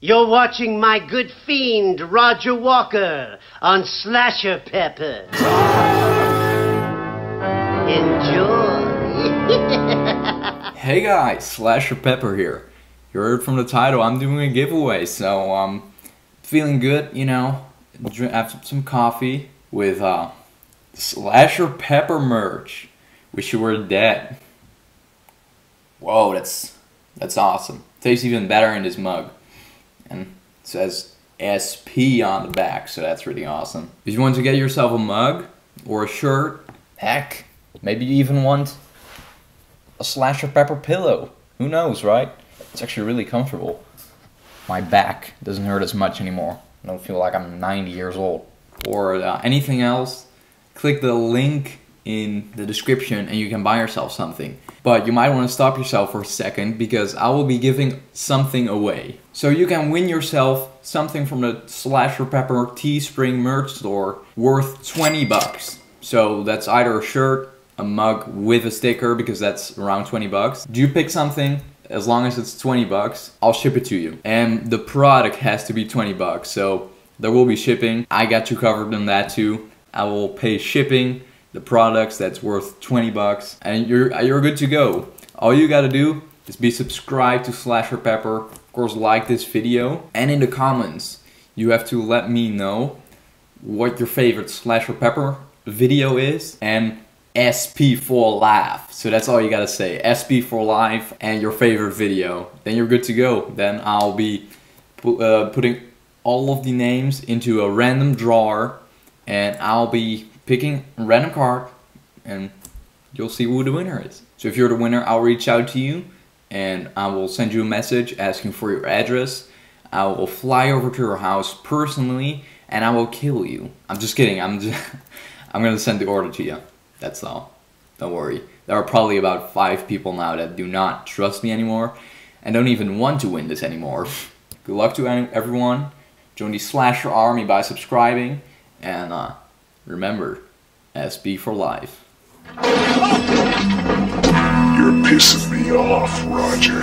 You're watching my good fiend, Roger Walker, on Slasher Pepper. Enjoy. Hey guys, Slasher Pepper here. You heard from the title, I'm doing a giveaway, so um, feeling good, you know. Drink, have some coffee with uh, Slasher Pepper merch. Wish you were dead. Whoa, that's that's awesome. Tastes even better in this mug, and it says SP on the back, so that's really awesome. If you want to get yourself a mug or a shirt, heck, maybe you even want a slasher pepper pillow. Who knows, right? It's actually really comfortable. My back doesn't hurt as much anymore. I don't feel like I'm 90 years old. Or uh, anything else, click the link in the description and you can buy yourself something. But you might want to stop yourself for a second because I will be giving something away. So you can win yourself something from the Slasher Pepper Teespring merch store worth 20 bucks. So that's either a shirt, a mug with a sticker because that's around 20 bucks. Do you pick something? As long as it's 20 bucks, I'll ship it to you. And the product has to be 20 bucks. So there will be shipping. I got you covered on that too. I will pay shipping, the products that's worth 20 bucks, and you're you're good to go. All you gotta do is be subscribed to Slasher Pepper. Of course, like this video, and in the comments, you have to let me know what your favorite Slasher Pepper video is, and SP for life. So that's all you gotta say. SP for life and your favorite video. Then you're good to go. Then I'll be pu uh, putting all of the names into a random drawer and I'll be picking a random card and you'll see who the winner is. So if you're the winner, I'll reach out to you and I will send you a message asking for your address. I will fly over to your house personally and I will kill you. I'm just kidding. I'm just I'm gonna send the order to you. That's all. Don't worry. There are probably about five people now that do not trust me anymore and don't even want to win this anymore. Good luck to everyone. Join the Slasher Army by subscribing and uh, remember, SP for life. You're pissing me off, Roger.